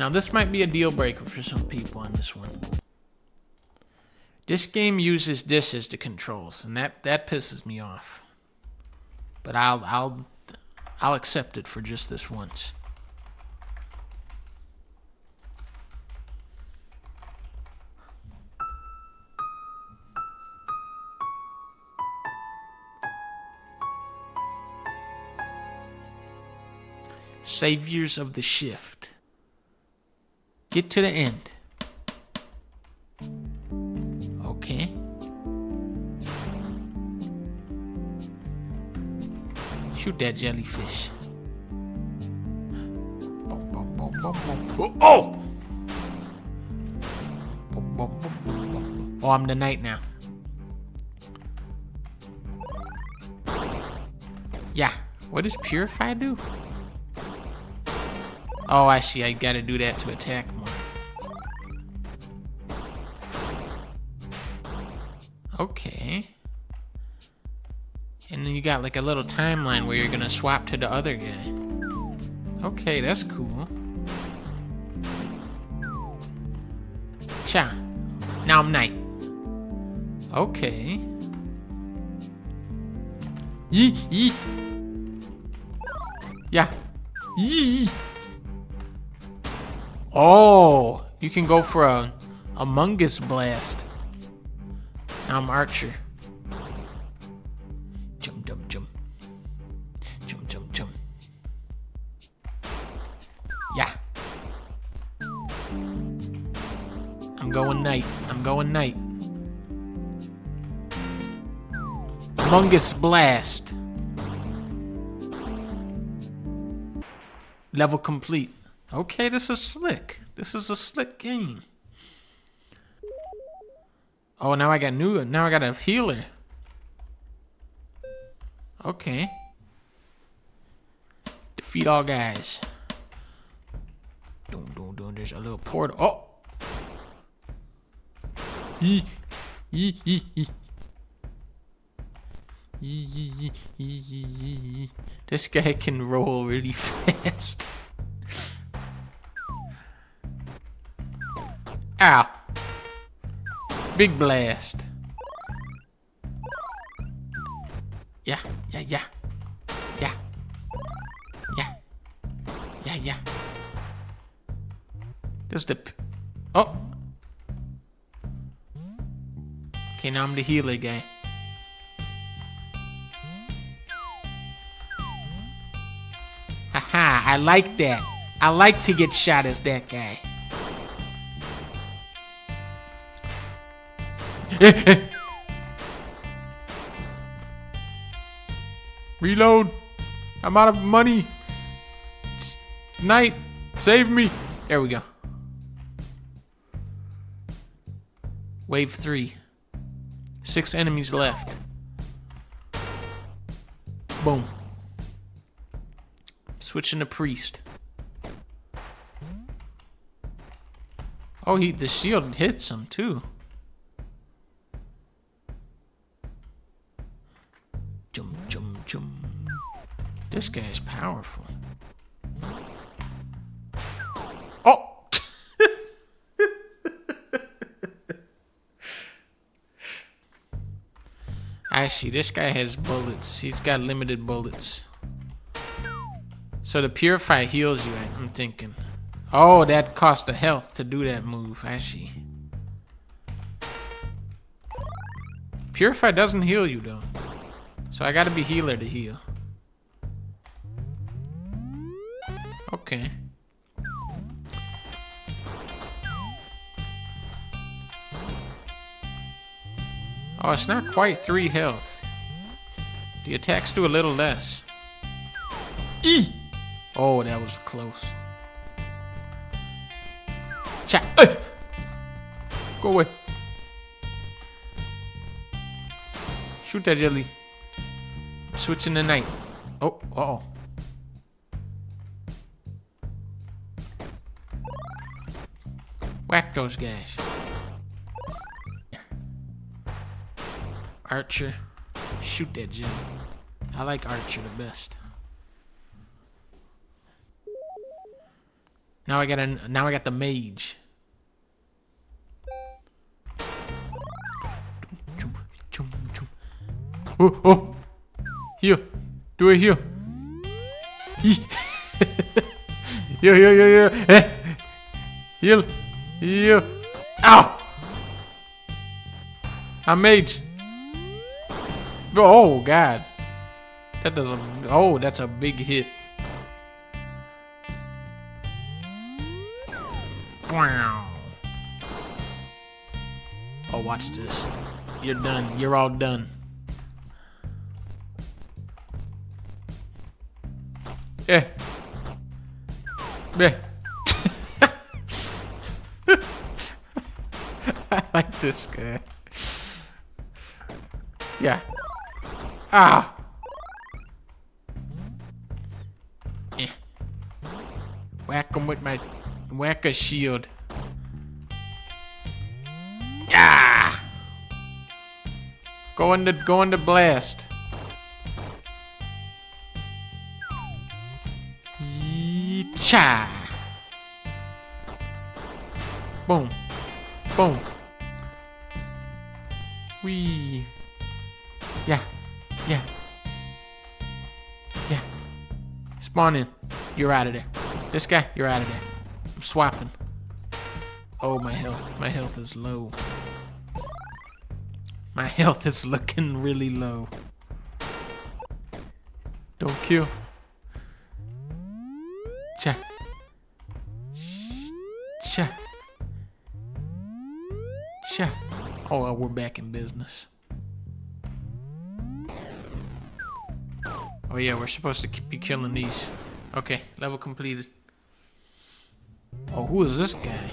Now this might be a deal breaker for some people on this one. This game uses this as the controls, and that that pisses me off. But I'll I'll I'll accept it for just this once. Saviors of the shift. Get to the end. Okay. Shoot that jellyfish. Oh! Boom. Oh, I'm the knight now. Yeah. What does Purify do? Oh, I see. I gotta do that to attack Okay. And then you got like a little timeline where you're gonna swap to the other guy. Okay, that's cool. Cha. Now I'm knight. Okay. Yee yee. Yeah. Yee. Oh, you can go for a Among Us blast. I'm Archer. Jump, jump, jump. Jump, jump, jump. Yeah. I'm going knight. I'm going knight. Among Us blast. Level complete. Okay, this is slick. This is a slick game. Oh, now I got new. Now I got a healer. Okay. Defeat all guys. Doom, doom, doom. There's a little portal. Oh. Yee, yee, yee, yee. Yee, yee, yee, yee. This guy can roll really fast. Ow. Big blast. Yeah, yeah, yeah. Yeah. Yeah. Yeah, yeah. There's the... Oh! Okay, now I'm the healer guy. Haha, I like that. I like to get shot as that guy. Eh, eh. Reload. I'm out of money. Knight, save me. There we go. Wave three. Six enemies left. Boom. Switching to priest. Oh, he the shield hits him too. Jum jum jum. This guy's powerful. Oh! I see. This guy has bullets. He's got limited bullets. So the purify heals you, I'm thinking. Oh, that cost a health to do that move. I see. Purify doesn't heal you though. So I gotta be healer to heal. Okay. Oh, it's not quite three health. The attacks do a little less. E. Oh, that was close. Chat. Hey! Eh! Go away. Shoot that jelly. Switching the knight. Oh, uh oh. Whack those guys. Archer. Shoot that gem. I like Archer the best. Now I got a, now I got the mage. Oh, oh. Here. Do it here. Here, here, here, here. Eh. Heal. Heal. Ow! I'm mage. Oh, God. That doesn't... Oh, that's a big hit. Wow. Oh, watch this. You're done. You're all done. Yeah. Yeah. I like this guy. Yeah. Ah. Yeah. Whack him with my whack a shield. Yeah. Go into go into blast. Cha. Boom. Boom. Wee. Yeah. Yeah. Yeah. Spawn in. You're out of there. This guy, you're out of there. I'm swapping. Oh, my health. My health is low. My health is looking really low. Don't kill. Cha. Cha. Cha. Oh, well, we're back in business. Oh yeah, we're supposed to be killing these. Okay, level completed. Oh, who is this guy?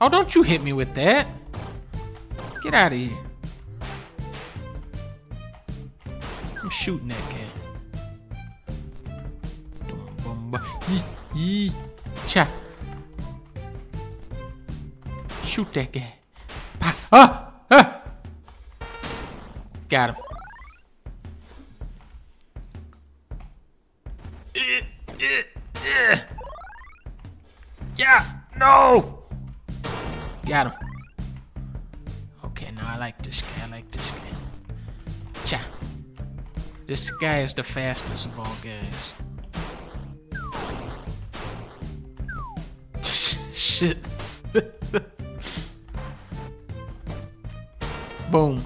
Oh, don't you hit me with that. Get out of here. I'm shooting that guy. Yee, cha. Shoot that guy. Ah! Ah! Got him. Yeah! No! Got him. Okay, now I like this guy. I like this guy. Cha. This guy is the fastest of all guys. Shit. Boom.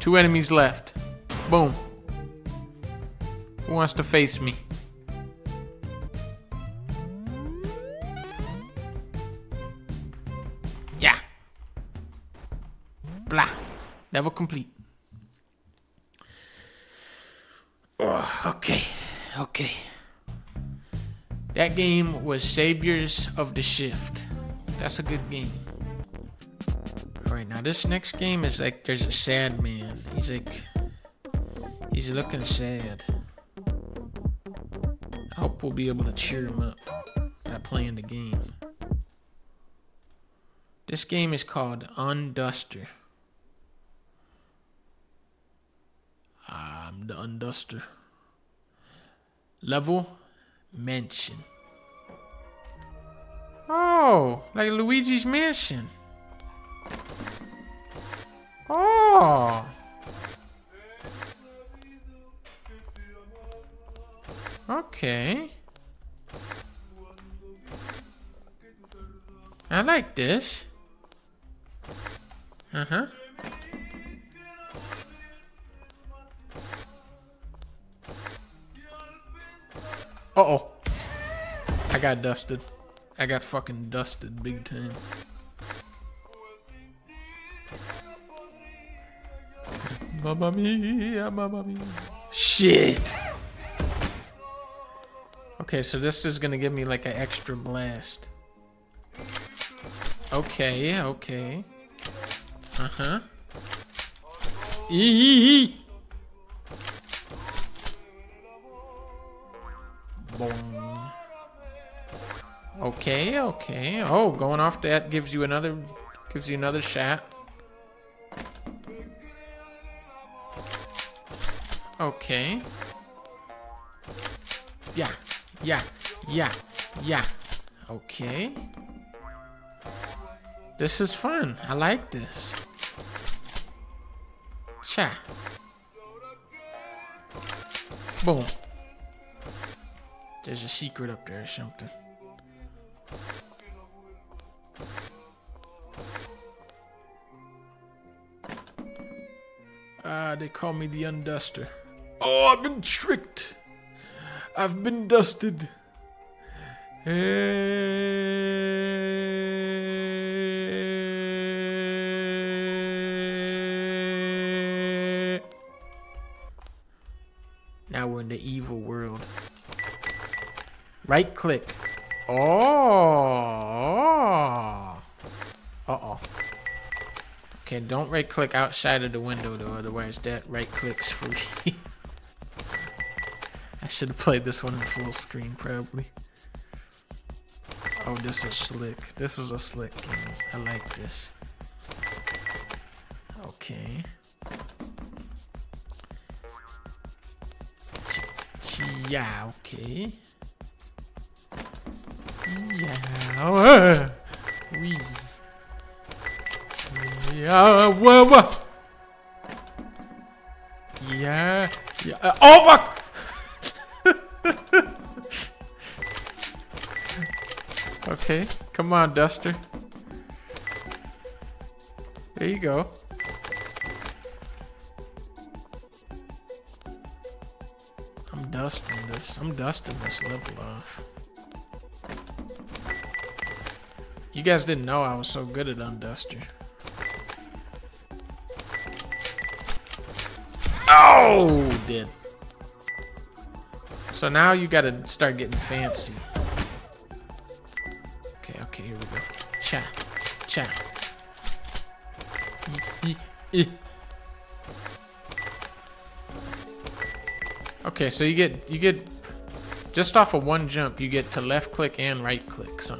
Two enemies left. Boom. Who wants to face me? Yeah. Blah. Level complete. Oh, okay. Okay. That game was Saviors of the Shift. That's a good game. Alright, now this next game is like there's a sad man. He's like he's looking sad. I hope we'll be able to cheer him up by playing the game. This game is called Unduster. I'm the Unduster. Level Mansion. Oh, like Luigi's Mansion. Oh. Okay. I like this. Uh-huh. Uh-oh. I got dusted. I got fucking dusted big time. Mamma mia, mamma mia. Shit. Okay, so this is gonna give me like an extra blast. Okay, okay. Uh-huh. Eee. Boing. Okay, okay. Oh, going off that gives you another gives you another shot. Okay. Yeah. Yeah. Yeah. Yeah. Okay. This is fun. I like this. Cha. Boom. There's a secret up there or something. Ah, they call me the Unduster. Oh, I've been tricked. I've been dusted. Now Right click. Oh. Uh-oh. Okay, don't right click outside of the window though, otherwise that right click's free. I should have played this one in full screen probably. Oh, this is slick. This is a slick game. I like this. Okay. Yeah, okay. Yeah. We. Yeah. Whoa, whoa. Yeah. Yeah. Uh, oh, fuck! okay. Come on, Duster. There you go. I'm dusting this. I'm dusting this level off. You guys didn't know I was so good at Unduster. Oh, did. So now you gotta start getting fancy. Okay, okay, here we go. Cha, cha. Okay, so you get you get just off of one jump, you get to left click and right click. So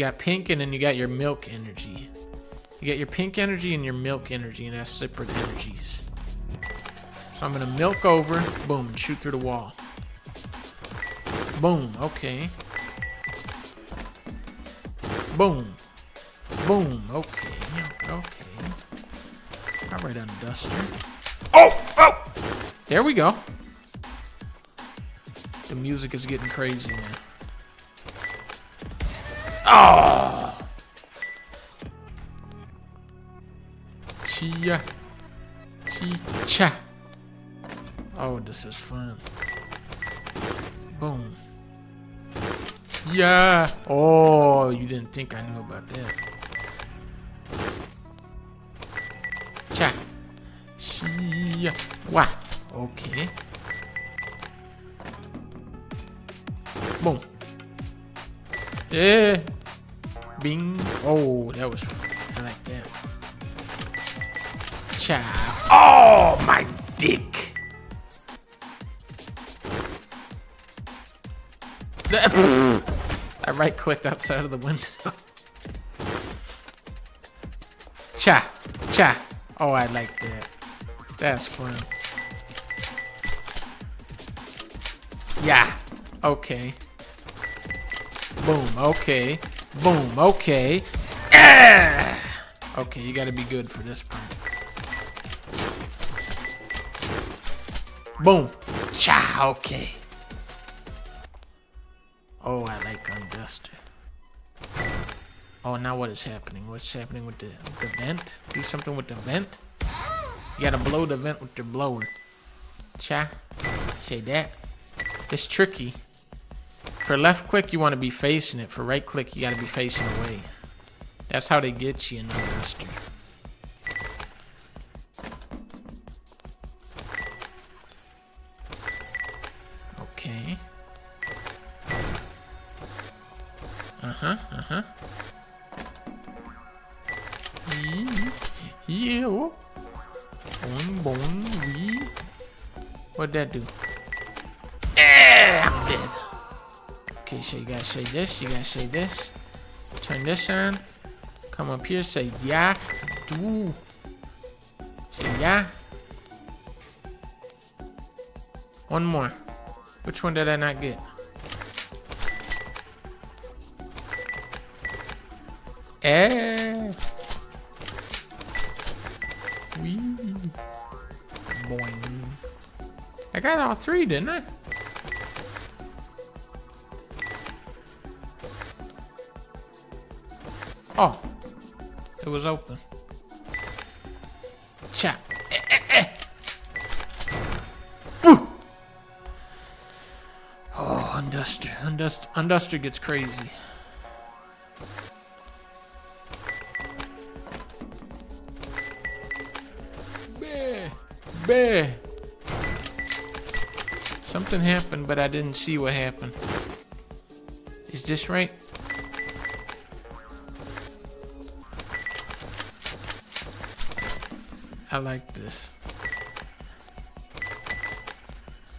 got pink, and then you got your milk energy. You get your pink energy and your milk energy, and that's separate energies. So I'm gonna milk over, boom, and shoot through the wall. Boom, okay. Boom. Boom, okay, okay. Alright, Unduster. Oh! Oh! There we go. The music is getting crazy now. Oh! Chia. Chi-cha. Oh, this is fun. Boom. Yeah. Oh, you didn't think I knew about that. Cha. Shia. Wah. Okay. Boom. Yeah. Bing. Oh, that was. I like that. Cha. Oh, my dick. I right clicked outside of the window. Cha. Cha. Oh, I like that. That's fun. Yeah. Okay. Boom. Okay. Boom. Okay. Okay, you gotta be good for this part. Boom. Cha. Okay. Oh, I like Unduster. Oh, now what is happening? What's happening with the, the vent? Do something with the vent? You gotta blow the vent with your blower. Cha. Say that. It's tricky. For left click, you want to be facing it. For right click, you gotta be facing away. That's how they get you in Unduster. Okay. Uh-huh, uh-huh. Yeah. Boing, boing, wee. What'd that do? So you gotta say this, you gotta say this. Turn this on. Come up here, say yeah. Do. Say yeah. One more. Which one did I not get? Eh. Wee. Boing. I got all three, didn't I? Oh. It was open. Chop. Eh, eh, eh. Oh, Unduster. Unduster. Unduster gets crazy. Bear. Bear. Something happened, but I didn't see what happened. Is this right? I like this.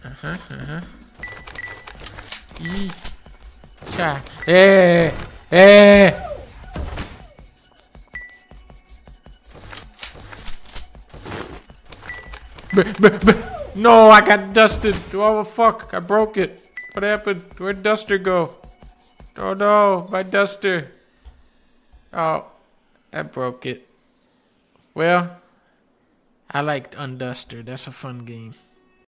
Uh-huh, uh-huh. Cha. Eh. Eh. No, I got dusted. Oh, fuck. I broke it. What happened? Where'd Duster go? Oh, no. My Duster. Oh, I broke it. Well, I liked Unduster. That's a fun game.